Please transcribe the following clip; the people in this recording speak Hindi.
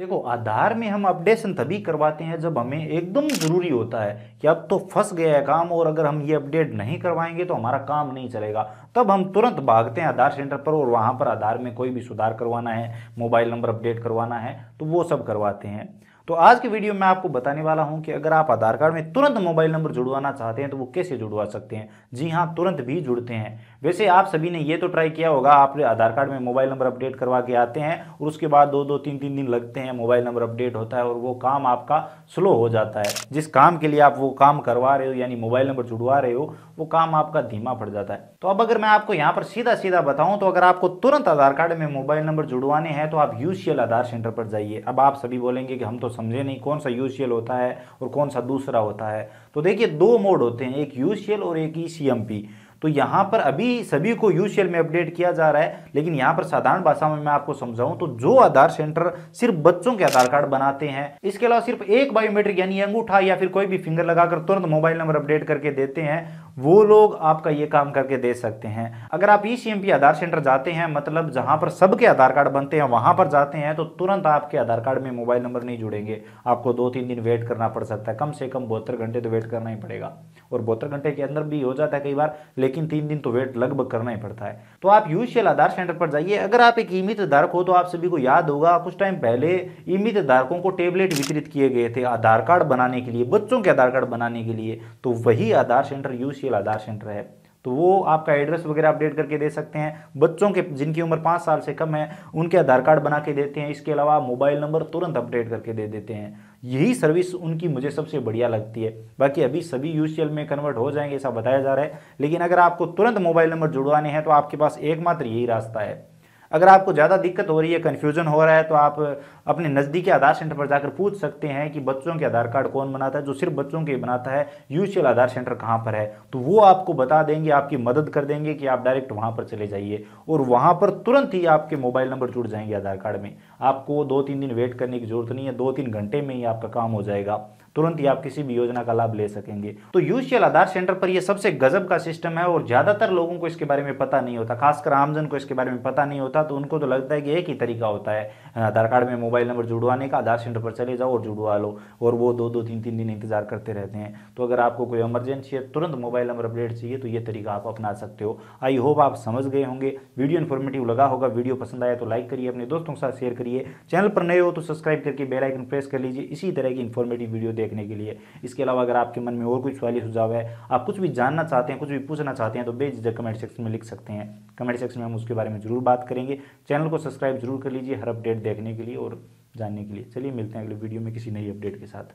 देखो, आधार में हम अपडेशन तभी करवाते हैं जब हमें एकदम ज़रूरी होता है कि अब तो फंस गया है काम और अगर हम ये अपडेट नहीं करवाएँगे तो हमारा काम नहीं चलेगा। तब हम तुरंत भागते हैं आधार सेंटर पर और वहाँ पर आधार में कोई भी सुधार करवाना है मोबाइल नंबर अपडेट करवाना है तो वो सब करवाते हैं। तो आज की वीडियो में आपको बताने वाला हूँ कि अगर आप आधार कार्ड में तुरंत मोबाइल नंबर जुड़वाना चाहते हैं तो वो कैसे जुड़वा सकते हैं? जी हाँ, तुरंत भी जुड़ते हैं। वैसे आप सभी ने ये तो ट्राई किया होगा, आप आधार कार्ड में मोबाइल नंबर अपडेट करवा के आते हैं और उसके बाद दो दो, तीन तीन दिन लगते हैं मोबाइल नंबर अपडेट होता है और वो काम आपका स्लो हो जाता है। जिस काम के लिए आप वो काम करवा रहे हो, यानी मोबाइल नंबर जुड़वा रहे हो, वो काम आपका धीमा पड़ जाता है। तो अब अगर मैं आपको यहाँ पर सीधा सीधा बताऊँ तो अगर आपको तुरंत आधार कार्ड में मोबाइल नंबर जुड़वाने हैं तो आप यूसीएल आधार सेंटर पर जाइए। अब आप सभी बोलेंगे कि हम तो समझे नहीं कौन सा यूसीएल होता है और कौन सा दूसरा होता है। तो देखिए, दो मोड होते हैं, एक यूसीएल और एक ई तो यहाँ पर अभी सभी को यूसीएल में अपडेट किया जा रहा है, लेकिन यहाँ पर साधारण भाषा में मैं आपको समझाऊं तो जो आधार सेंटर सिर्फ़ बच्चों के आधार कार्ड बनाते हैं, इसके अलावा सिर्फ़ एक बायोमेट्रिक यानी अंगूठा या फिर कोई भी फिंगर लगाकर तुरंत मोबाइल नंबर अपडेट करके देते हैं वो लोग आपका ये काम करके दे सकते हैं। अगर आप ई सी आधार सेंटर जाते हैं मतलब जहाँ पर सबके आधार कार्ड बनते हैं, वहाँ पर जाते हैं तो तुरंत आपके आधार कार्ड में मोबाइल नंबर नहीं जुड़ेंगे। आपको दो तीन दिन वेट करना पड़ सकता है। कम से कम बहत्तर घंटे तो वेट करना ही पड़ेगा। और बहत्तर घंटे के अंदर भी हो जाता है कई बार, लेकिन तीन दिन तो वेट लगभग करना ही पड़ता है। तो आप यूशियल आधार सेंटर पर जाइए। अगर आप एक ईमित धारक हो तो आप सभी को याद होगा, कुछ टाइम पहले ईमित धारकों को टेबलेट वितरित किए गए थे आधार कार्ड बनाने के लिए, बच्चों के आधार कार्ड बनाने के लिए। तो वही Aadhaar centre UCL Aadhaar centre है। तो वो आपका एड्रेस वगैरह अपडेट करके दे सकते हैं। बच्चों के, जिनकी उम्र पाँच साल से कम है, उनके आधार कार्ड बना के देते हैं। इसके अलावा मोबाइल नंबर तुरंत अपडेट करके दे देते हैं। यही सर्विस उनकी मुझे सबसे बढ़िया लगती है। बाकी अभी सभी यूसीएल में कन्वर्ट हो जाएँगे, ऐसा बताया जा रहा है। लेकिन अगर आपको तुरंत मोबाइल नंबर जुड़वाने हैं तो आपके पास एकमात्र यही रास्ता है। अगर आपको ज़्यादा दिक्कत हो रही है कन्फ्यूज़न हो रहा है तो आप अपने नज़दीकी आधार सेंटर पर जाकर पूछ सकते हैं कि बच्चों के आधार कार्ड कौन बनाता है, जो सिर्फ़ बच्चों के बनाता है यूशियल आधार सेंटर कहाँ पर है। तो वो आपको बता देंगे, आपकी मदद कर देंगे कि आप डायरेक्ट वहाँ पर चले जाइए और वहाँ पर तुरंत ही आपके मोबाइल नंबर जुड़ जाएँगे आधार कार्ड में। आपको दो तीन दिन वेट करने की ज़रूरत नहीं है, दो तीन घंटे में ही आपका काम हो जाएगा। तुरंत ही आप किसी भी योजना का लाभ ले सकेंगे। तो यूसीएल आधार सेंटर पर यह सबसे गजब का सिस्टम है और ज़्यादातर लोगों को इसके बारे में पता नहीं होता, खासकर आमजन को इसके बारे में पता नहीं होता तो उनको तो लगता है कि एक ही तरीका होता है। आधार कार्ड में मोबाइल नंबर जुड़वाने का, आधार सेंटर पर चले जाओ और जुड़वा लो, और वो दो दो, तीन तीन दिन इंतज़ार करते रहते हैं। तो अगर आपको कोई इमरजेंसी है, तुरंत मोबाइल नंबर अपडेट चाहिए तो ये तरीका आप अपना सकते हो। आई होप आप समझ गए होंगे। वीडियो इन्फॉर्मेटिव लगा होगा, वीडियो पसंद आया तो लाइक करिए, अपने दोस्तों के साथ शेयर करिए। चैनल पर नए हो तो सब्सक्राइब करके बेलाइकन प्रेस कर लीजिए। इसी तरह की इन्फॉर्मेटिव वीडियो देखने के लिए। इसके अलावा अगर आपके मन में और कोई सवाल सुझाव है, आप कुछ भी जानना चाहते हैं, कुछ भी पूछना चाहते हैं तो बेझिझक कमेंट सेक्शन में लिख सकते हैं। कमेंट सेक्शन में हम उसके बारे में ज़रूर बात करेंगे। चैनल को सब्सक्राइब ज़रूर कर लीजिए हर अपडेट देखने के लिए और जानने के लिए। चलिए, मिलते हैं अगले वीडियो में किसी नई अपडेट के साथ।